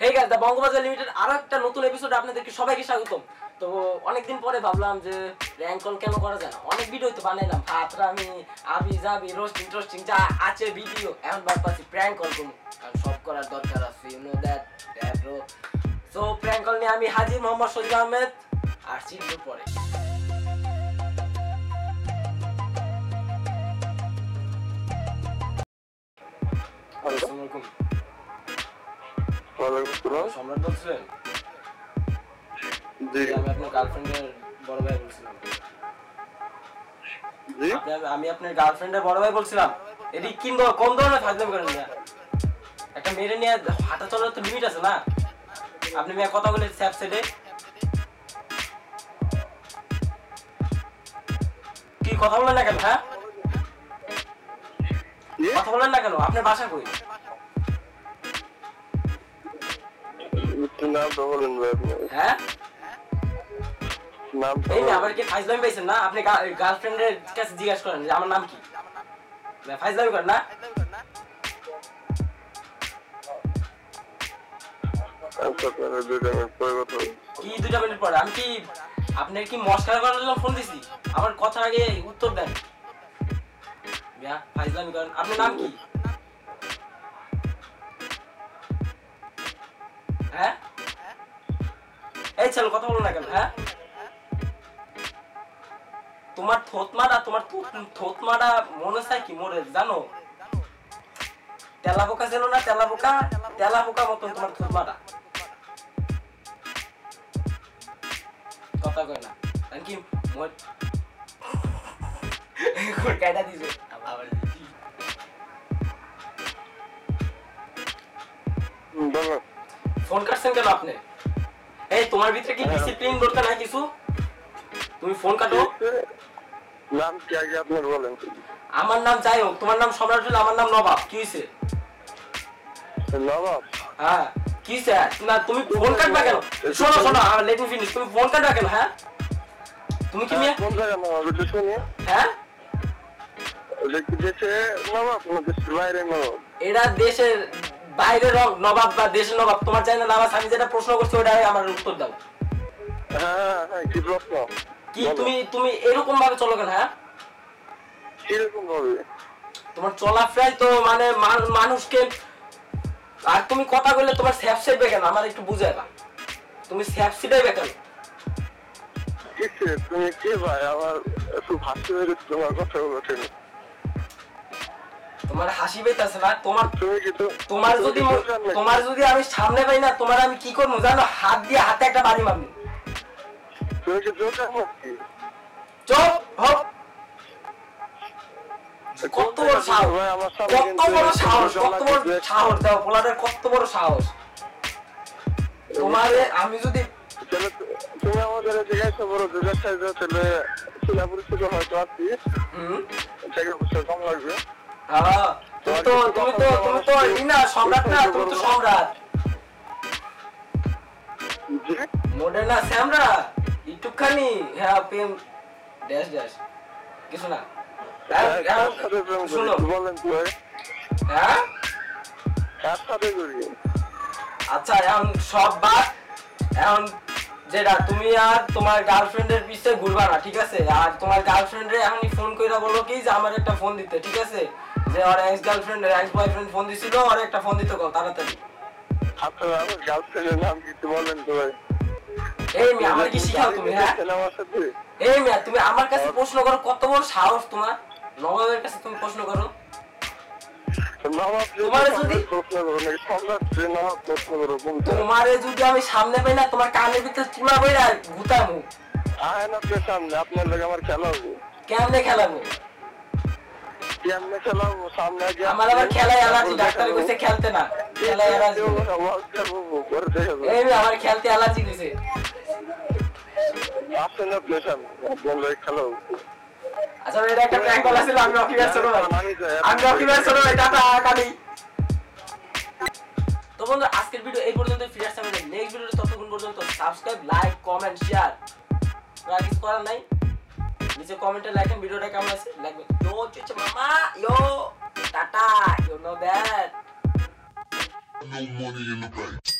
Hey guys the Bangabazar limited আরও একটা নতুন এপিসোড আপনাদেরকে সবাইকে স্বাগতম। তো অনেকদিন পরে ভাবলাম যে র্যাঙ্ক কল কেন করা যায় না? অনেক ভিডিও তো বানাইলাম। আমি আবি জাবি রোস্টিং টোস্টিং যা আছে ভিডিও এখন প্র্যাঙ্ক কল করব। কারণ সব করার দরকার আছে you know that that bro so prank call নিয়ে আমি হাজির মোহাম্মদ সজিব আহমেদ আসছি একটু পরে। আসসালামু আলাইকুম। ওয়ালাইকুম আসসালাম। সম্রাট জি। আমি আপনার গার্লফ্রেন্ডের বড় ভাই বলছিলাম। জি? আমি আপনার গার্লফ্রেন্ডের বড় ভাই বলছিলাম। এটি কি কোন ধরনের ফাজলামি করেন না একটা নিয়ে হাঁটা চলার তো লিমিট আছে না? আপনি মেয়ে কথা বলে স্যাপ সেটে কি কথা বলেন না কেন হ্যাঁ? কথা বলেন না কেন আপনার বাসা কই? একটু নামটা বলেন ভাই আপনি? হ্যাঁ? নামটা এই না আবার কি ফাইজলামি পাইছেন না? আপনি গার্লফ্রেন্ডের কাছে জিজ্ঞাসা করেন যে আমার নাম কি? ফাইজলামি করেন না? আচ্ছা। কি দুটা মিনিট পরে? আমি কি আপনার কি মস্কার করার জন্য ফোন দিছি? আমার কথার আগে উত্তর দেন। ফাইজলামি করেন। আপনার নাম কি? এই ছেলে কথা বলো না কেন হ্যাঁ? তোমার থোতমাটা তোমার থোত- থোতমাটা মনে চাই কি মরে জানো? তেলা পোকা ছিল না তেলা পোকা তেলা পোকা মতন তোমার থোতমাটা কথা কয় না। কারণ কি মোর কোন কায়দা দিছে। আবার দিছি। হুম, বলেন ফোন কাটছেন কেন আপনি? এই তোমার ভিতরে কি ডিসিপ্লিন বলতে না কিছু? তুমি ফোন কাটো। নাম কি আগে আপনার বলেন আমার নাম যাই হোক তোমার নাম সম্রাট হলে আমার নাম নবাব। কি হয়েছে নবাব? হ্যাঁ কি হয়েছে না তুমি ফোন কাটবা কেন? শোনো শোনো লেট মি ফিনিশ তুমি ফোন কাটবা কেন হ্যাঁ? তুমি কি মেয়ে? জায়গা নবাব একটু শুনি। হ্যাঁ? ওটা দেশে নবাব না দেশের বাইরে নবাব? এরা দেশের বাইরের নবাব বা দেশের নবাব তোমার চাই না নামাজ আমি যেটা প্রশ্ন করছি ওটাই আমার উত্তর দাও। হ্যাঁ হ্যাঁ, কি প্রশ্ন? কি তুমি তুমি এরকম ভাবে চলো কেন হ্যাঁ? কীরকম ভাবে? তোমার চলাফেরাই তো মানে মানুষকে আর তুমি কথা বললে তোমার স্যাপ সেটবে কেন? আমার একটু বুঝে না তুমি স্যাপ সিটাইবে কেন? তুমি কে ভাই? আমার একটু ভাসতে তোমার কথা বলছেন তোমার হাসি পেতেছে না তোমার তোমার যদি? তোমার যদি আমি সামনে পাই না তোমার আমি কি করব জানো? হাত দিয়ে হাতে একটা বাড়ি মারবো। চুপ হোক কত বড় সাহস। কত বড় সাহস কত বড় সাহস দাও পোলাদের কত বড় সাহস। তোমার আমি যদি তুমি আমাদের জিজ্ঞাসা করো যে দেশে যে ছেলে হয়তো আসছি হুম। কম লাগবে। হ্যাঁ, তুমি তো তুমি তো তুমি তো না সম্রাট না তুমি তো সম্রাট। জি মোডে না একটুখানি হ্যাঁ প্রেম ড্যাশ ড্যাশ কিছু না। কার করি হ্যাঁ? কার সাথে করি। আচ্ছা এখন সব বাদ। এখন যেটা তুমি আর তোমার গার্লফ্রেন্ডের পিছে ঘুরবা না ঠিক আছে? আর তোমার গার্লফ্রেন্ডে এখনই ফোন কইরা বলো কি যে আমার একটা ফোন দিতে ঠিক আছে? যে ওর ex girlfriend ex boyfriend phone দিছিল আর একটা ফোন দিতে তাড়াতাড়ি। আপনার আমার গার্লফ্রেন্ডের নাম বলেন তো ভাই। এই মেয়ে আমার কি শিখাও তুমি হ্যাঁ? এই মেয়ে তুমি আমার কাছে প্রশ্ন করো কত বড় সাহস তোমার? নবাবের কাছে তুমি প্রশ্ন করো। তোমার যদি- আমি সামনে পাই না তোমার কানের ভিতরে তুলা বইরা গুতামু আয় না সামনে আপনার লোক আমার খেলা হব। কেমনে খেলাবো? কেমনে খেলা সামনে আগে আমার আবার খেলায় অ্যালার্জি ডাক্তার কইছে খেলতে না খেলায় অ্যালার্জি এই আমার খেলতে অ্যালার্জি দিছে আসেন আপনার সামনে আপনার লোক খেলা আচ্ছা এটা একটা প্র্যাঙ্ক কল ছিল আমি অকিবার ছোট আমি অকিবার ছোট টাটা কালি। তো বন্ধু আজকের ভিডিও এই পর্যন্ত ফিরে আসছে আমাদের নেক্সট ভিডিও ততক্ষণ পর্যন্ত। সাবস্ক্রাইব লাইক কমেন্ট শেয়ার আর কিছু করার নাই। নিচে কমেন্টে লাইকেন ভিডিওটা কেমন আছে? লাগবে ইয়ো চুচে মামা yo tata you know that no money in the bank.